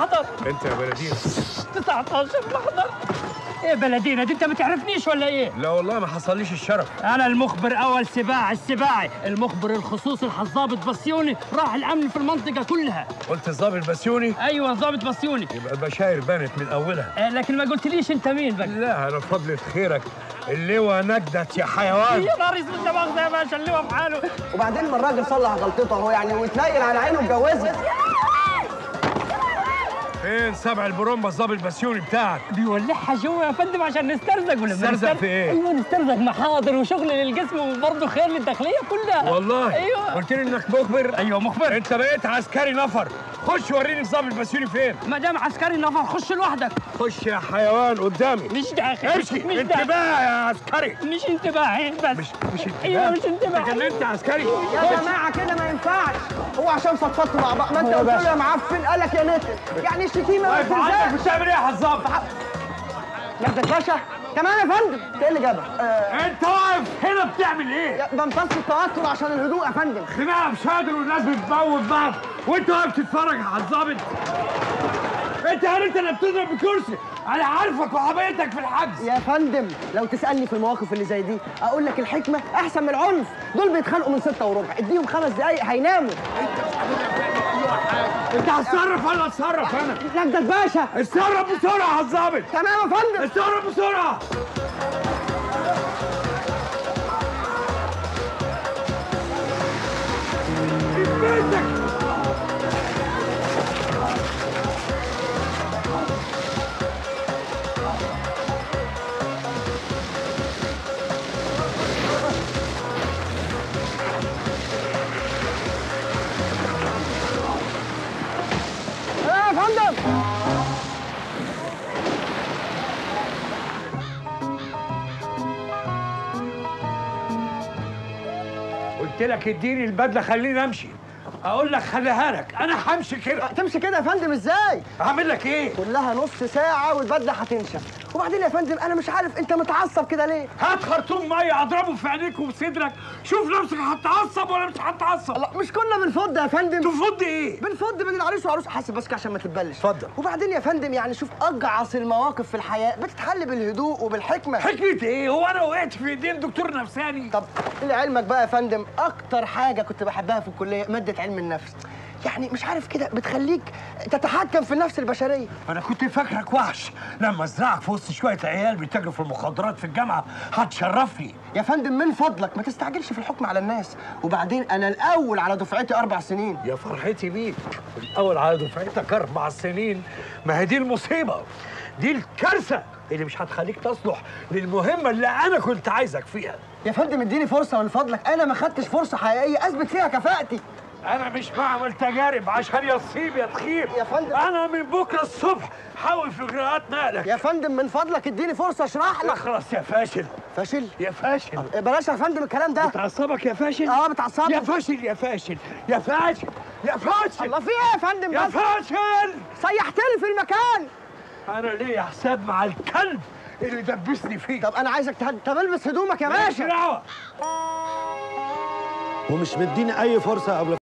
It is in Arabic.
محضر أنت يا بلدينا 19 محضر إيه بلدينا دي أنت ما تعرفنيش ولا إيه؟ لا والله ما حصليش الشرف. أنا المخبر أول سباع السباعي. المخبر الخصوصي الضابط بسيوني راح الأمن في المنطقة كلها. قلت الظابط بسيوني أيوه ضابط بسيوني يبقى البشاير بانت من أولها. آه لكن ما قلتليش أنت مين بقى؟ لا أنا فضلة خيرك. اللواء نجدت يا حيوان. يا نهار أسود ده مؤاخذه يا باشا اللواء في حاله وبعدين ما الراجل صلح غلطته أهو يعني واتنيل على عينه واتجوزها فين سبع البرومبا الظابط بسيوني بتاعك؟ بيولعها جوا يا فندم عشان نسترزق ولا نسترزق نستر- في إيه؟ أيوه نسترزق محاضر وشغل للجسم وبرضه خير للداخلية كلها. والله. أيوه. قلت لي إنك مخبر. أيوه مخبر. أنت بقيت عسكري نفر. خش وريني الظابط بسيوني فين. ما دام عسكري نفر خش لوحدك. خش يا حيوان قدامي. مش داخل. امشي. مش انتباه يا عسكري. مش انتباهي بس. مش مش انتباه. أيوه مش انتباه. عسكري. يا جماعة كده ما ينفعش. هو عشان فضفضتوا مع بعض. ما أنت قلت له يا معفن قال لك يا نتن يعني الشتيمة واقف عندك والابتزاز بتعمل إيه يا الظابط نجدة باشا كمان يا فندم. إيه اللي جابك؟ آه انت واقف هنا بتعمل إيه؟ بمتص التوتر عشان الهدوء يا فندم. خناقة بشادر والناس بتموت بعض. وانت واقف تتفرج على الظابط انت انت اللي بتضرب بكرسي؟ أنا عارفك وحبيتك في الحجز. يا فندم لو تسألني في المواقف اللي زي دي أقول لك الحكمة أحسن من العنف. دول بيتخانقوا من ستة وربع. اديهم خمس دقايق هيناموا. انت هتصرف ولا اتصرف أنا؟ نجدة باشا اتصرف بسرعة يا الظابط تمام يا فندم. اتصرف بسرعة. قلت لك اديني البدلة خليني امشي. أقول لك خليها لك. أنا همشي كده. تمشي كده يا فندم؟ إزاي؟ هعمل لك إيه؟ كلها نص ساعة والبدلة هتنشف. وبعدين يا فندم أنا مش عارف أنت متعصب كده ليه؟ هات خرطوم مية اضربه في عينيك وفي صدرك. شوف نفسك هتعصب ولا مش هتعصب. الله مش كنا بنفض يا فندم. تفض إيه؟ بنفض بين العريس والعروس حاسب بس عشان ما تتبلش. اتفضل. وبعدين يا فندم يعني شوف أجعص المواقف في الحياة. بتتحل بالهدوء وبالحكمة. حكمة إيه؟ هو أنا وقعت في ايدين دكتور نفساني. طب لعلمك بقى يا فندم؟ أكتر حاجة كنت بحبها في الكلية مادة علم النفس. يعني مش عارف كده بتخليك تتحكم في النفس البشرية. أنا كنت فاكرك وحش. لما ازرعك في وسط شوية عيال بيتاجروا في المخدرات في الجامعة هتشرفني. يا فندم من فضلك؟ ما تستعجلش في الحكم على الناس. وبعدين أنا الأول على دفعتي أربع سنين. يا فرحتي بيك. الأول على دفعتك أربع سنين. ما هي دي المصيبة. دي الكارثة اللي مش هتخليك تصلح للمهمة اللي أنا كنت عايزك فيها. يا فندم اديني فرصة من فضلك. أنا ما خدتش فرصة حقيقية. أثبت فيها كفاءتي. أنا مش بعمل تجارب عشان يصيب يا تخيب. يا فندم. أنا من بكرة الصبح حاول في إجراءات نقلك يا فندم من فضلك اديني فرصة أشرح لك. اخلص يا فاشل. فاشل؟ يا فاشل. بلاش يا فندم الكلام ده. بتعصبك يا فاشل؟ آه بتعصبني. يا فاشل يا فاشل. يا فاشل يا فاشل. الله في إيه يا فندم يا بس. فاشل. سيحت لي في المكان. أنا ليا حساب مع الكلب اللي دبسني فيه. طب أنا عايزك تهد... طب ألبس هدومك يا مالكش باشا ومش مديني أي فرصة قبل